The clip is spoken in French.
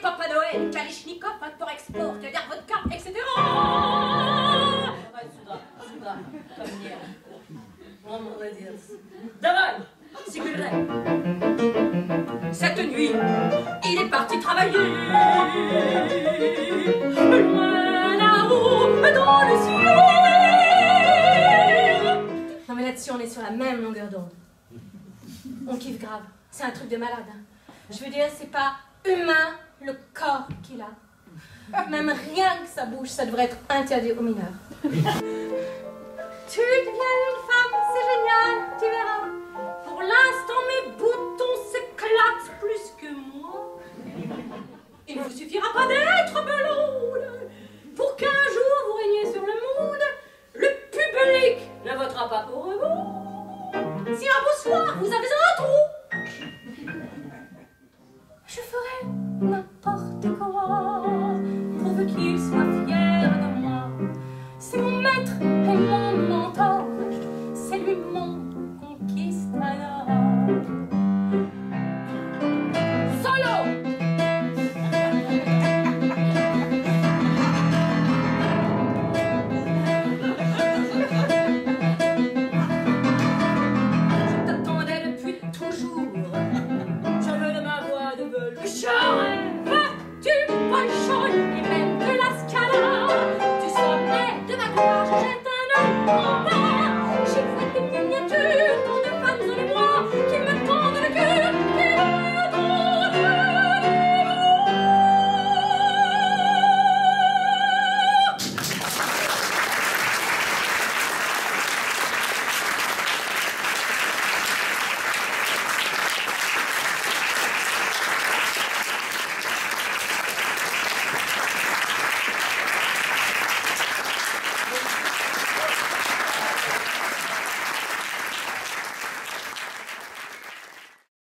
Papa Noël, Kalichnikov, import-export, caviar vodka, etc. Давай сюда, сюда, ко мне. Он молодец. Давай, Сигурд. Cette nuit, il est parti travailler. Loin là-haut, dans le ciel. Non mais là-dessus, on est sur la même longueur d'onde. On kiffe grave. C'est un truc de malade. hein. Je veux dire, c'est pas humain le corps qu'il a. Même rien que ça bouge, ça devrait être interdit aux mineurs. tu deviens une femme, c'est génial, tu verras. Pour l'instant, mes boutons s'éclatent plus que moi. Il ne vous suffira pas d'être blonde pour qu'un jour vous régniez sur le monde. Le public ne votera pas pour vous. Si un beau soir vous avez un trou 那